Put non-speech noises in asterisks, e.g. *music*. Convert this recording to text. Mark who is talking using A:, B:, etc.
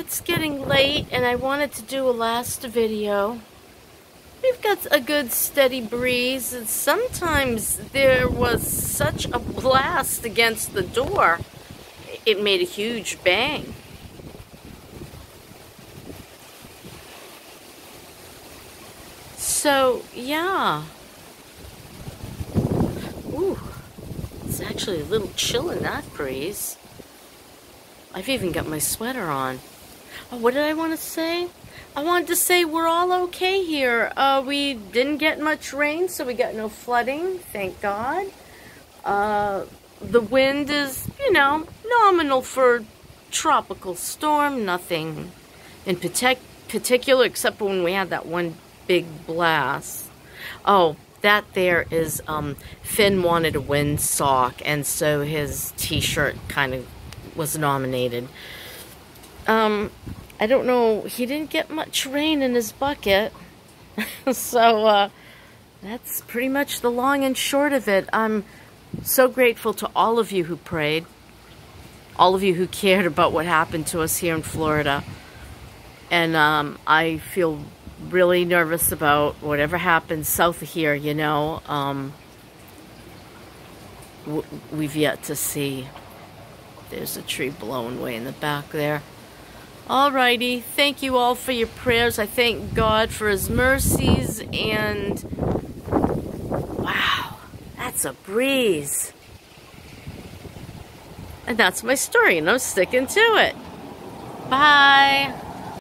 A: it's getting late and I wanted to do a last video. We've got a good steady breeze and sometimes there was such a blast against the door. It made a huge bang. So, yeah. Ooh, it's actually a little chill in that breeze. I've even got my sweater on. Oh, what did I want to say? I wanted to say we're all okay here. Uh, we didn't get much rain, so we got no flooding, thank God. Uh, the wind is, you know, nominal for tropical storm. Nothing in particular, except when we had that one big blast. Oh, that there is, um, Finn wanted a windsock, and so his t-shirt kind of was nominated. Um, I don't know, he didn't get much rain in his bucket. *laughs* so, uh, that's pretty much the long and short of it. I'm so grateful to all of you who prayed, all of you who cared about what happened to us here in Florida. And um, I feel really nervous about whatever happens south of here, you know. Um, we've yet to see. There's a tree blowing way in the back there. Alrighty, thank you all for your prayers. I thank God for his mercies and wow, that's a breeze. And that's my story and I'm sticking to it. Bye.